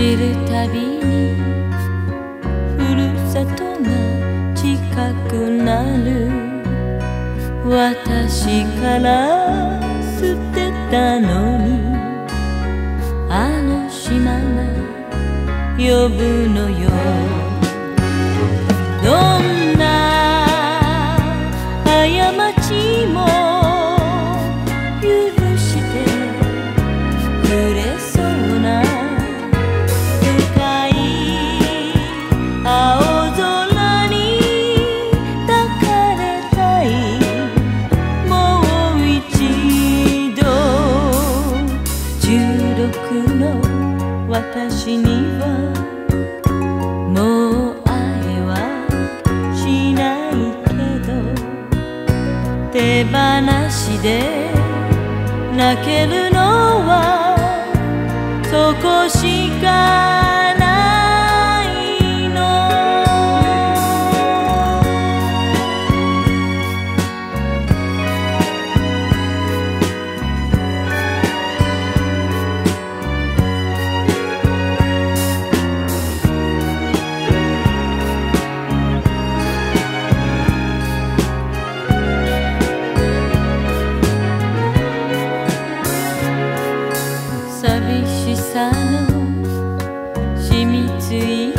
走るたびにふるさとが近くなる。私から捨てたのにあの島が呼ぶのよ。の私にはもう愛はしないけど手放しで泣けるのはそこしかついた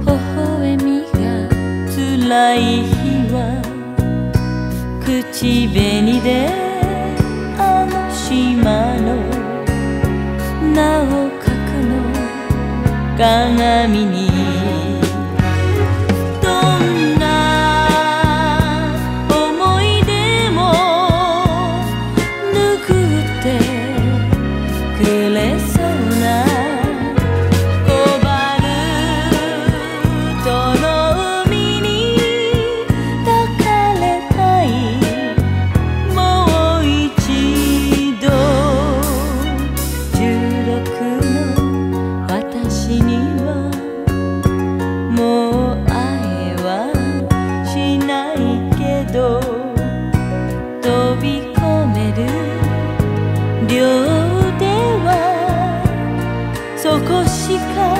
微笑みが辛い日は口紅であの島の名を書くの鏡に一刻